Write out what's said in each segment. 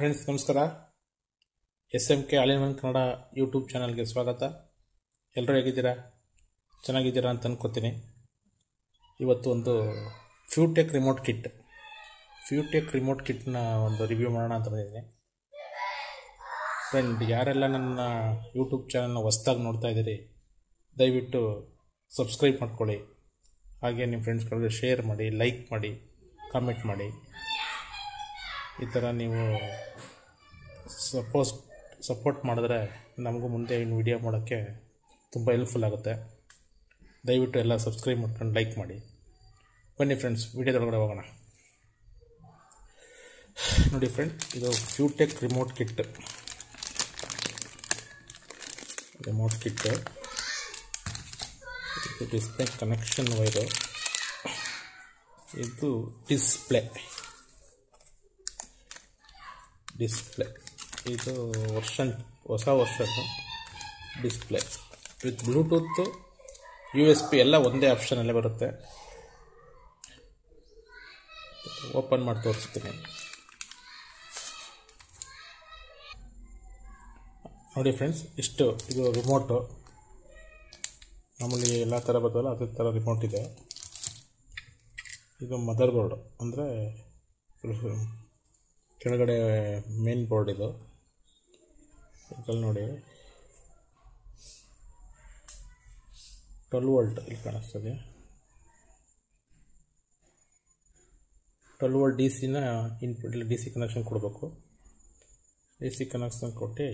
Friends ನಮಸ್ಕಾರ. S M K ಆಲಿನ್ Kannada YouTube ಚಾನಲ್ಗೆ ಸ್ವಾಗತ. ಎಲ್ಲರೂ ಹೇಗಿದ್ದೀರಾ? ಚೆನ್ನಾಗಿದ್ದೀರಾ ಅಂತ ಅನ್ಕೋತೀನಿ. ಇವತ್ತು ಒಂದು Futek remote kit Futek remote ಕಿಟ್ನ ಒಂದು ರಿವ್ಯೂ ಮಾಡೋಣ ಅಂತ ಬಂದಿದ್ದೀನಿ. ಫ್ರೆಂಡ್ ಯಾರೆಲ್ಲ ನನ್ನ ಯೂಟ್ಯೂಬ್ ಚಾನಲ್ನ ಹೊಸ್ದಾಗಿ ನೋಡ್ತಾ ಇದ್ದೀರಿ, ದಯವಿಟ್ಟು ಸಬ್ಸ್ಕ್ರೈಬ್ ಮಾಡ್ಕೊಳ್ಳಿ. ಹಾಗೆ ನಿಮ್ಮ ಫ್ರೆಂಡ್ಸ್ಗಳಿಗೆ ಶೇರ್ ಮಾಡಿ ಲೈಕ್ ಮಾಡಿ ಕಾಮೆಂಟ್ ಮಾಡಿ. ಈ ಥರ ನೀವು ಸಪೋಸ್ ಸಪೋರ್ಟ್ ಮಾಡಿದ್ರೆ ನಮಗೂ ಮುಂದೆ ಇನ್ನು ವಿಡಿಯೋ ಮಾಡೋಕ್ಕೆ ತುಂಬ ಹೆಲ್ಪ್ಫುಲ್ ಆಗುತ್ತೆ. ದಯವಿಟ್ಟು ಎಲ್ಲ ಸಬ್ಸ್ಕ್ರೈಬ್ ಮಾಡ್ಕೊಂಡು ಲೈಕ್ ಮಾಡಿ. ಬನ್ನಿ ಫ್ರೆಂಡ್ಸ್ ವಿಡಿಯೋದೊಳಗಡೆ ಹೋಗೋಣ. ನೋಡಿ ಫ್ರೆಂಡ್ ಇದು Futek remote kit remote kit display connection wire ಇದು ಡಿಸ್ಪ್ಲೇ ಡಿಸ್ಪ್ಲೇ ಇದು ವರ್ಷನ್, ಹೊಸ ವರ್ಷದ್ದು display with bluetooth U S P ಎಲ್ಲ ಒಂದೇ ಆಪ್ಷನಲ್ಲೇ ಬರುತ್ತೆ. ಓಪನ್ ಮಾಡಿ ತೋರಿಸ್ತೀನಿ. ನೋಡಿ ಫ್ರೆಂಡ್ಸ್ ಇಷ್ಟು ಇದು ರಿಮೋಟು ನಮ್ಮಲ್ಲಿ ಎಲ್ಲ ಥರ ಬರ್ತವಲ್ಲ ಅದೇ ಥರ ರಿಮೋಟ್ ಇದೆ. ಇದು ಮದರ್ ಬೋರ್ಡು ಅಂದರೆ ಕೆಳಗಡೆ ಮೇನ್ ಬೋರ್ಡ್ ಇದು. ಸರ್ಕಲ್ ನೋಡಿ. ಟ್ವೆಲ್ ವೋಲ್ಟ್ ಇಲ್ಲಿ ಕಾಣಿಸ್ತದೆ. ಟ್ವೆಲ್ ವೋಲ್ಟ್ ಡಿ ಸಿನ ಇನ್ಪುಟ್ ಡಿ ಸಿ ಕನೆಕ್ಷನ್ ಕೊಡಬೇಕು. ಡಿ ಸಿ ಕನೆಕ್ಷನ್ ಕೊಟ್ಟು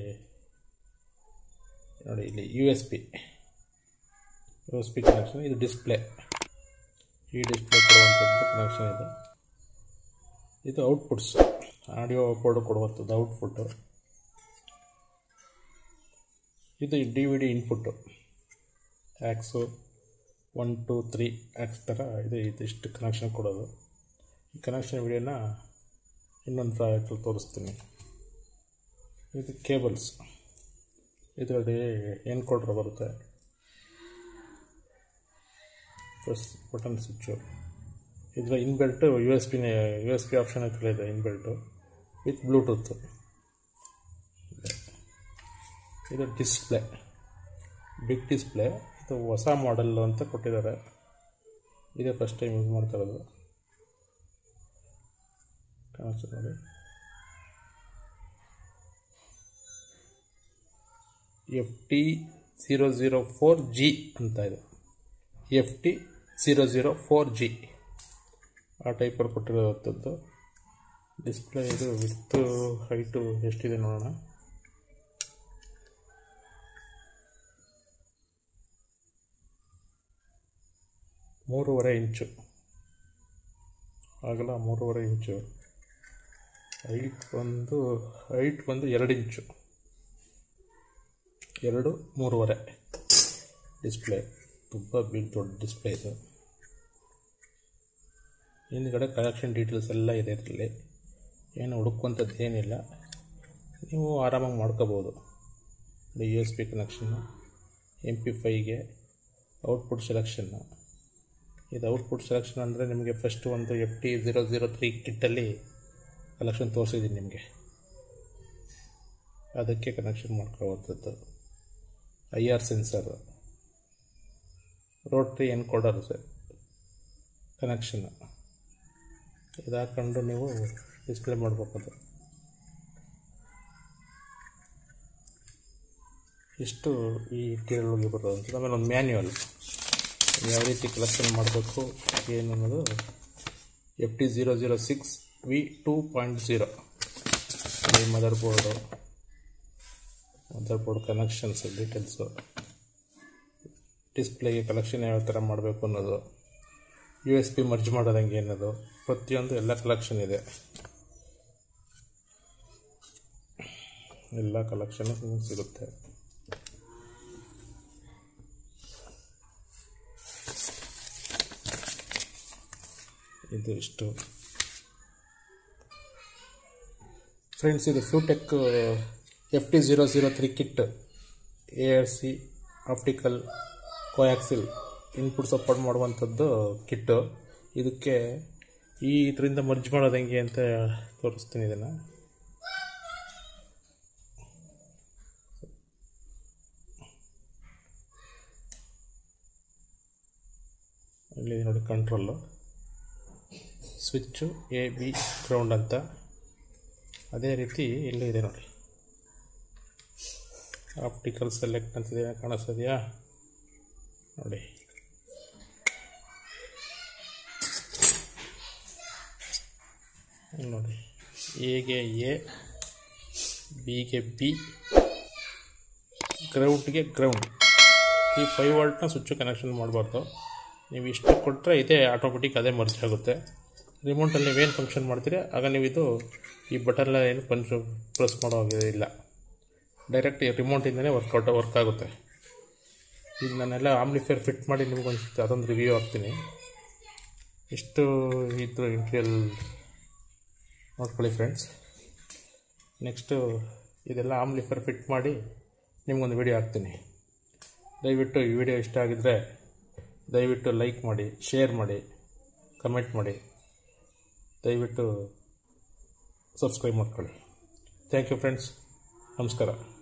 ನೋಡಿ ಇಲ್ಲಿ U S P U S P connection ಇದು ಡಿಸ್ಪ್ಲೇ ಈ ಡಿಸ್ಪ್ಲೇ ಕೊಡುವಂಥದ್ದು ಕನೆಕ್ಷನ್ ಇದು. ಇದು ಔಟ್ಪುಟ್ಸ್ ಆಡಿಯೋ ಕೋಡ್ ಕೊಡುವಂಥದ್ದು ಔಟ್ಪುಟ್ಟು. ಇದು D V D input. Aux one, two, three aux ಥರ ಇದು, ಇದಿಷ್ಟು ಕನೆಕ್ಷನ್ ಕೊಡೋದು. ಈ ಕನೆಕ್ಷನ್ ವಿಡಿಯೋನ ಇನ್ನೊಂದು ಪ್ರಾಜೆಕ್ಟಲ್ಲಿ ತೋರಿಸ್ತೀನಿ. ಇದು ಕೇಬಲ್ಸ್ ಇದರಲ್ಲಿ ಏನು ಕೊಡ್ರೆ ಬರುತ್ತೆ. ಪ್ಲಸ್ ಬಟನ್ ಸ್ವಿಚ್ಚು ಇದರ ಇನ್ಬೆಲ್ಟು ಯು ಎಸ್ ಪಿನೇ ಯು ಎಸ್ ಪಿ ಆಪ್ಷನ್ ಇದೆ ಇನ್ಬಿಲ್ಟು ವಿತ್ ಬ್ಲೂಟೂತ್. ಇದು ಡಿಸ್ಪ್ಲೇ. Big display. ಇದು ಹೊಸ ಮಾಡೆಲ್ ಅಂತ ಕೊಟ್ಟಿದ್ದಾರೆ. ಇದೇ ಫಸ್ಟ್ ಟೈಮ್ ಯೂಸ್ ಮಾಡ್ತಾ ಇರೋದು. ಕಾಣಿಸ್ತು ನೋಡಿ F T zero zero four G ಅಂತ ಇದೆ. F T zero zero four G ಆ ಟೈಪಲ್ಲಿ ಕೊಟ್ಟಿರೋವಂಥದ್ದು ಡಿಸ್ಪ್ಲೇ ಇದು ವಿತ್ ಹೈಟು ಎಷ್ಟಿದೆ ನೋಡೋಣ. ಮೂರುವರೆ ಇಂಚು. ಆಗಲ್ಲ, ಮೂರುವರೆ ಇಂಚು. ಹೈಟ್ ಬಂದು ಹೈಟ್ ಬಂದು ಎರಡು ಇಂಚು. ಎರಡು, ಮೂರುವರೆ. ಡಿಸ್ಪ್ಲೇ. ತುಂಬ ಬಿಗ್ ದೊಡ್ಡ ಡಿಸ್ಪ್ಲೇ ಇದು. ಹಿಂದ್ಗಡೆ ಕಲೆಕ್ಷನ್ ಡೀಟೇಲ್ಸ್ ಎಲ್ಲ ಇದೆ ಇದರಲ್ಲಿ. ಏನು ಹುಡುಕುವಂಥದ್ದು ಏನಿಲ್ಲ. ನೀವು ಆರಾಮಾಗಿ ಮಾಡ್ಕೋಬೋದು. U S P connection M P ಫೈಗೆ output selection ಇದು ಔಟ್ಪುಟ್ ಸೆಲೆಕ್ಷನ್ ಅಂದರೆ ನಿಮಗೆ ಫಸ್ಟ್ ಒಂದು F T zero zero three ಕಿಟ್ಟಲ್ಲಿ collection ತೋರಿಸಿದ್ದೀನಿ ನಿಮಗೆ. ಅದಕ್ಕೆ connection ಮಾಡ್ಕೋವಂಥದ್ದು. I R sensor rotary encoder sir connection ಇದು ಹಾಕೊಂಡು ನೀವು ಡಿಸ್ಪ್ಲೇ ಮಾಡಬೇಕದು ಇಷ್ಟು ಈ ಟೀರೊಳಗೆ ಬರೋದು ಆಮೇಲೆ ಒಂದು ಮ್ಯಾನ್ಯುವಲ್. ಯಾವ ರೀತಿ ಕಲೆಕ್ಷನ್ ಮಾಡಬೇಕು, ಏನು ಅನ್ನೋದು F T zero zero six V two point zero ಈ mother board mother board connections details ಡಿಸ್ಪ್ಲೇಗೆ ಕಲೆಕ್ಷನ್ ಯಾವ ಥರ ಮಾಡಬೇಕು ಅನ್ನೋದು, ಯು ಎಸ್ ಪಿ ಮರ್ಜ್ ಮಾಡೋದಂಗೆ ಏನದು ಪ್ರತಿಯೊಂದು ಎಲ್ಲ ಕಲೆಕ್ಷನ್ ಇದೆ. ಎಲ್ಲ ಕಲೆಕ್ಷನ್ ನಿಮಗೆ ಸಿಗುತ್ತೆ. ಇದು ಇಷ್ಟು. ಫ್ರೆಂಡ್ಸ್ ಇದು Futek F T zero zero three kit A R C optical coaxial input support ಮಾಡುವಂಥದ್ದು ಕಿಟ್ಟು ಇದಕ್ಕೆ ಈ ಇದರಿಂದ ಮರ್ಜ್ ಮಾಡೋದು ಹೆಂಗೆ ಅಂತ ತೋರಿಸ್ತೀನಿ ಇದನ್ನು. ಇಲ್ಲಿ ನೋಡಿ control switch A B ground ಅಂತ. ಅದೇ ರೀತಿ ಇಲ್ಲಿ ಇದೆ ನೋಡಿ. ಆಪ್ಟಿಕಲ್ ಸೆಲೆಕ್ಟ್ ಅಂತಿದೆ ಕಾಣಿಸ್ತಿದೆಯಾ? ನೋಡಿ. ನೋಡಿ. ಎಗೆ ಎ ಬಿಗೆ ಬಿ ಗ್ರೌಂಡ್ಗೆ ಗ್ರೌಂಡ್ ಈ ಫೈವ್ ವಾಲ್ಟ್ನ ಸ್ವಿಚ್ಚು ಕನೆಕ್ಷನ್ ಮಾಡಬಾರ್ದು. ನೀವು ಇಷ್ಟು ಕೊಟ್ಟರೆ ಇದೇ ಆಟೋಮೆಟಿಕ್ ಅದೇ ಮರ್ಜಿ ಆಗುತ್ತೆ. ರಿಮೋಟಲ್ಲಿ ನೀವೇನು ಫಂಕ್ಷನ್ ಮಾಡ್ತೀರಿ, ಆಗ ನೀವು ಇದು ಈ ಬಟನ್ನ ಏನು ಪಂಚ್ ಪ್ರೆಸ್ ಮಾಡೋ ಇಲ್ಲ. ಡೈರೆಕ್ಟ್ ರಿಮೋಟಿಂದನೇ ವರ್ಕೌಟ್ ವರ್ಕ್ ಆಗುತ್ತೆ. ಈಗ ನಾನೆಲ್ಲ ಆಮ್ಲಿಫೇರ್ ಫಿಟ್ ಮಾಡಿ ನಿಮ್ಗೊಂದು ಅದೊಂದು ರಿವ್ಯೂ ಹಾಕ್ತೀನಿ. ಇಷ್ಟು ಇದ್ರು ಇಂಟ್ರಿಯಲ್ ನೋಡ್ಕೊಳ್ಳಿ ಫ್ರೆಂಡ್ಸ್ ನೆಕ್ಸ್ಟು ಇದೆಲ್ಲ ಆಮ್ಲಿಫೇರ್ ಫಿಟ್ ಮಾಡಿ ನಿಮಗೊಂದು ವಿಡಿಯೋ ಹಾಕ್ತೀನಿ. ದಯವಿಟ್ಟು ಈ ವಿಡಿಯೋ ಇಷ್ಟ ಆಗಿದ್ದರೆ ದಯವಿಟ್ಟು ಲೈಕ್ ಮಾಡಿ ಶೇರ್ ಮಾಡಿ ಕಮೆಂಟ್ ಮಾಡಿ. ದಯವಿಟ್ಟು ಸಬ್ಸ್ಕ್ರೈಬ್ ಮಾಡ್ಕೊಳ್ಳಿ. Thank you friends. ನಮಸ್ಕಾರ.